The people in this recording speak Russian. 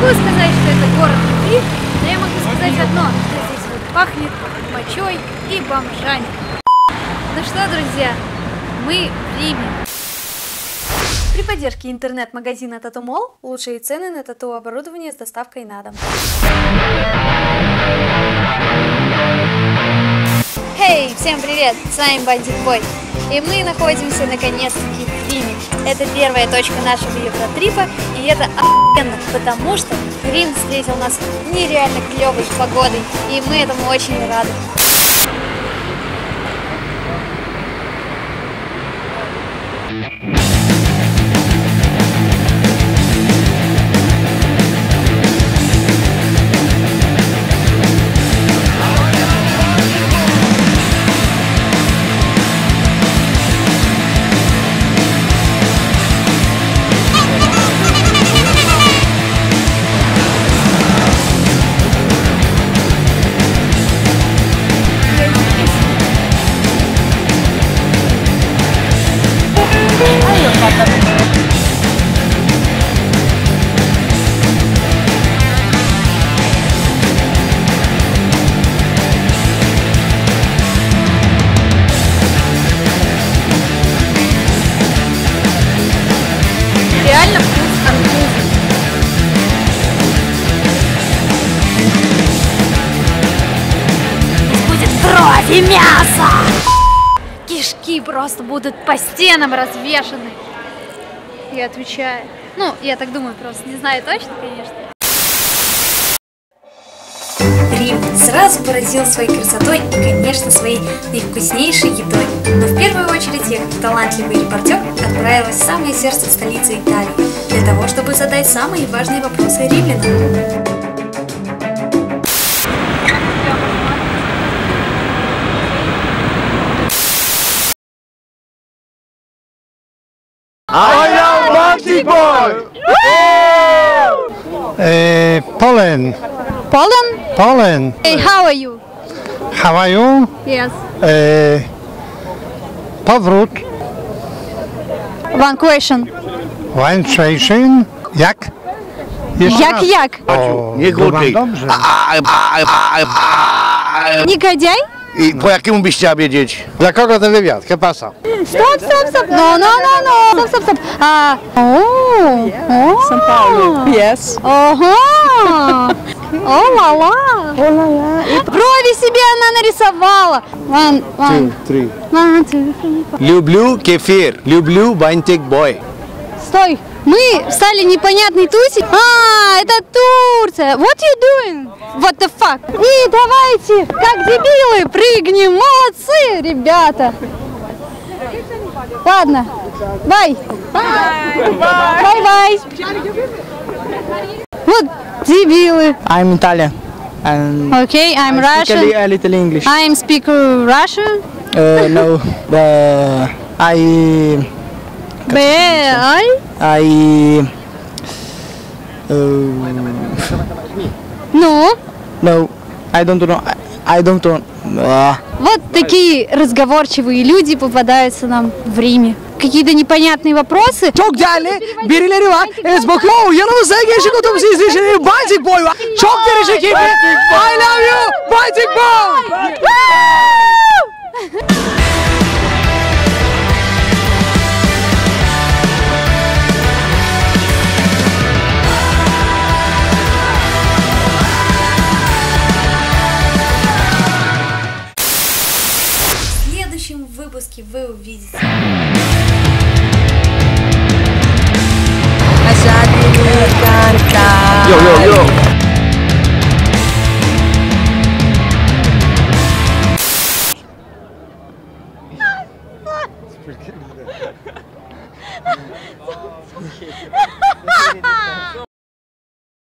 могу сказать, что это город любви, но я могу сказать одно, что здесь вот пахнет мочой и бомжами. Ну что, друзья, мы в Риме. При поддержке интернет-магазина Тату Мол лучшие цены на тату-оборудование с доставкой на дом. Хей, всем привет! С вами Бандит Бой. И мы находимся наконец-таки. Это первая точка нашего Евротрипа, и это охуенно, потому что Рим встретил нас нереально клевой погодой, и мы этому очень рады. И мясо! Кишки просто будут по стенам развешаны. Я отвечаю. Ну, я так думаю, просто не знаю точно, конечно. Рим сразу поразил своей красотой и, конечно, своей наивкуснейшей едой. Но в первую очередь я, как талантливый репортер, отправилась в самое сердце столицы Италии для того, чтобы задать самые важные вопросы римлянам. I am Bounty Boy! Uh, e, Poland. Poland? Poland. Hey, how are you? How are you? Yes. Uh, powrót. One question. One question. Jak? Jeszcze jak, raz. jak? O, nie głupi. dobrze. A. I po jakim byś chciała wiedzieć? Dla kogo ten wywiad? Kepasa. Stop, stop, stop. No, no, no, no. Stop, stop, stop. São Paulo. Yes. Ага. О, ла ла. Брови себе она нарисовала. One, one, Three. one, two, three. Люблю кефир. Люблю бантик бой. Стой. Мы стали непонятной туси. А, это Турция. What you doing? What the fuck? И давайте, как дебилы, прыгнем. Молодцы, ребята. Ладно. Бай. Бай-бай. Вот дебилы. I'm Italian. And Okay, I'm I speak a, li- Russian. a little English. I'm speak uh, Russian. Uh, no, uh, I B, I. I uh, Ну, no, I don't know. I, I don't know. Uh, вот такие разговорчивые люди попадаются нам в Риме. Какие-то непонятные вопросы. Çok değerli birileri var. Evet bakıyor yanımızda gençlik otobüsü izleyicileri Baltic Boy var. Çok derece keyifli. I love you Baltic Boy. следующем выпуске вы увидите. Yo, yo, yo.